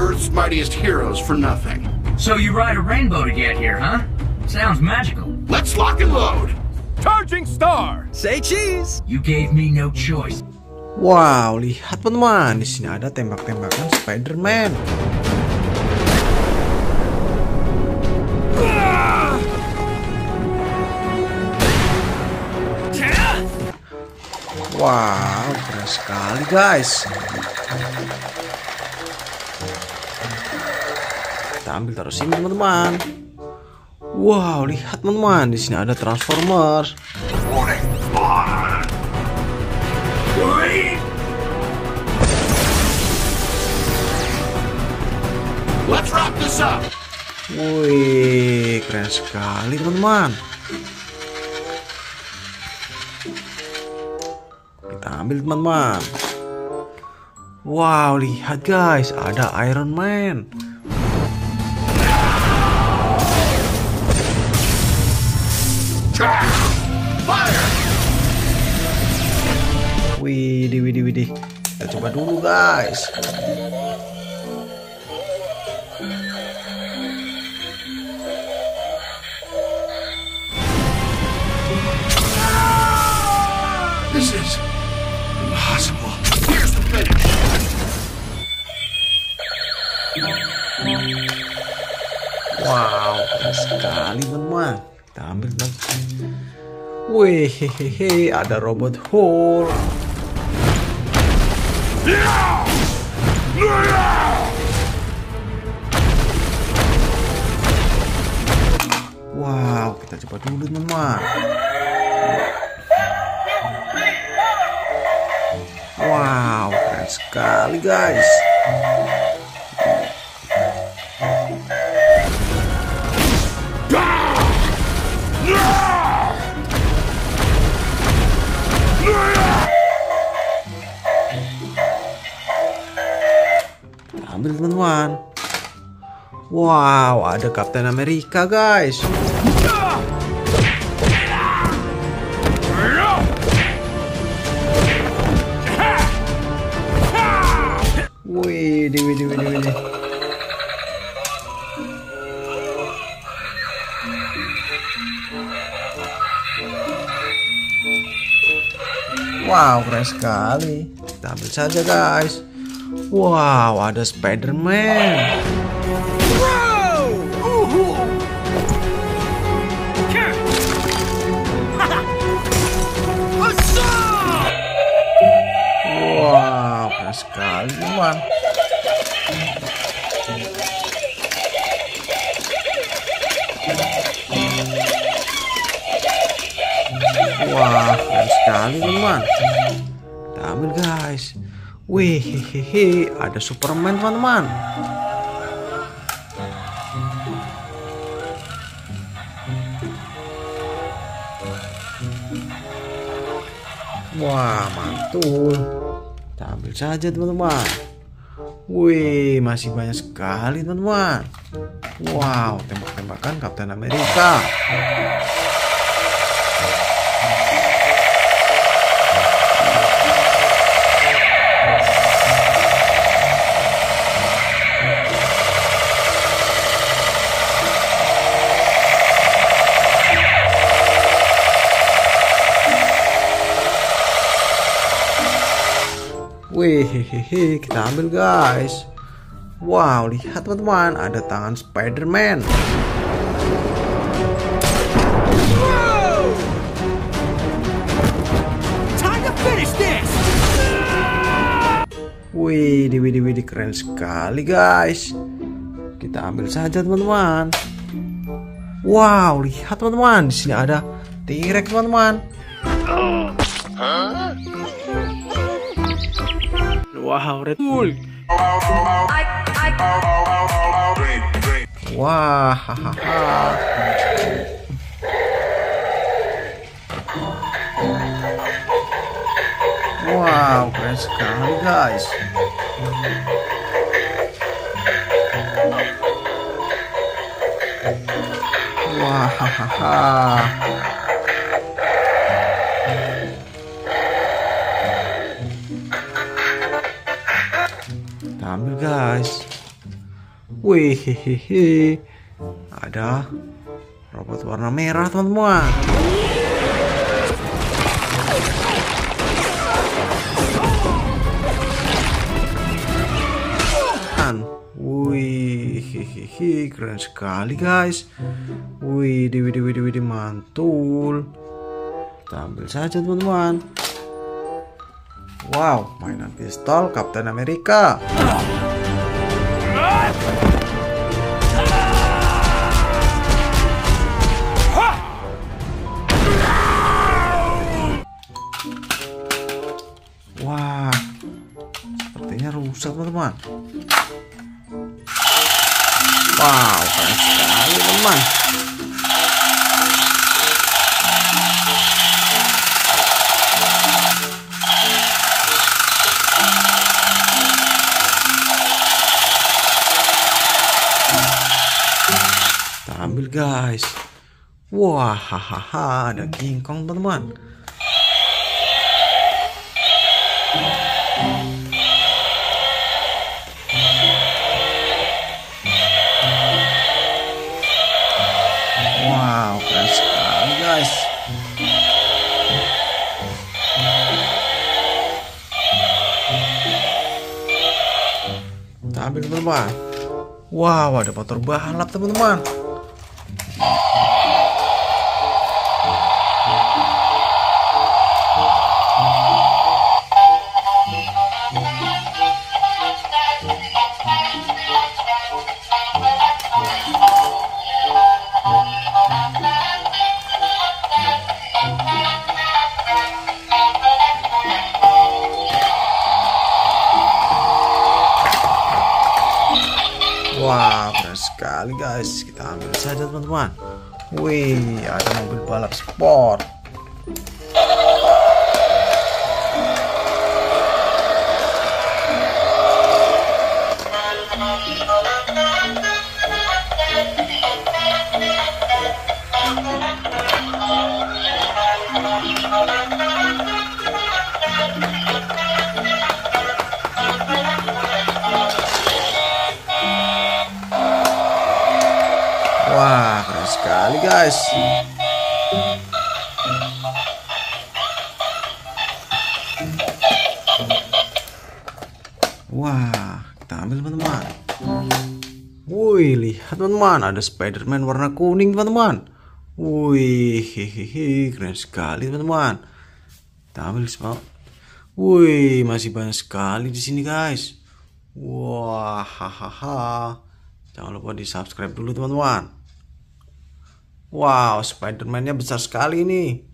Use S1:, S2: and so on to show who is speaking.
S1: Earth's mightiest heroes for nothing.
S2: So you ride a rainbow to get here, huh? Sounds magical.
S1: Let's lock and load.
S3: Charging star.
S4: Say cheese.
S2: You gave me no choice.
S4: Wow, lihat teman-teman, di sini ada tembak-tembakan Spider-Man. Wow, keren sekali guys. Kita ambil taruh sini teman-teman. Wow, lihat teman-teman, di sini ada Transformers.
S1: Let's wrap this up.
S4: Wih, keren sekali teman-teman. Kita ambil teman-teman. Wow, lihat guys, ada Iron Man. Widih, widih, widih. Kita coba dulu guys. Wow, keren sekali teman-teman. Kita ambil teman. Wih, hehehe, ada robot Hulk. Wow, kita coba dulu teman-teman. Wow, keren sekali guys. Wow, ada Kapten Amerika guys. Wih. Wow, keren sekali. Kita ambil saja, guys. Wow, ada Spider-Man. Wah, keren sekali teman. Kita ambil guys. Wih, hehehe, ada Superman teman-teman. Wah, mantul. Kita ambil saja teman-teman. Wih, masih banyak sekali teman-teman. Wow, tembak-tembakan Kapten Amerika. Wih, hehehe, kita ambil guys. Wow, lihat teman-teman, ada tangan Spider-Man.
S3: Time to finish this.
S4: Wih, wih, wih, keren sekali guys. Kita ambil saja teman-teman. Wow, lihat teman-teman, di sini ada T-Rex teman-teman. Wow, Red Bull. Wah, hahaha. Wow, keren sekali guys. Wah, hahaha. Ambil guys. Wih, hehehe. Ada robot warna merah, teman-teman. Wih, hehehe, keren sekali guys. Wih, dewi dewi mantul. Kita ambil saja teman-teman. Wow, mainan pistol Kapten Amerika. Wah, sepertinya rusak teman-teman. Wow, keren sekali teman. Kita guys. Wah, hahaha, ada King Kong teman-teman. Wow, keren sekali guys. Kita ambil teman-teman. Wow, ada motor balap teman-teman. Keren sekali guys. Kita ambil saja teman-teman. Wih, ada mobil balap sport. Sekali guys. Wah, kita ambil teman-teman. Wih, lihat teman-teman, ada Spider-Man warna kuning teman-teman. Wih, hehehe, keren sekali teman-teman. Kita ambil semua. Wih, masih banyak sekali di sini guys. Wah, hahaha. Jangan lupa di subscribe dulu teman-teman. Wow, Spider-Man-nya besar sekali nih.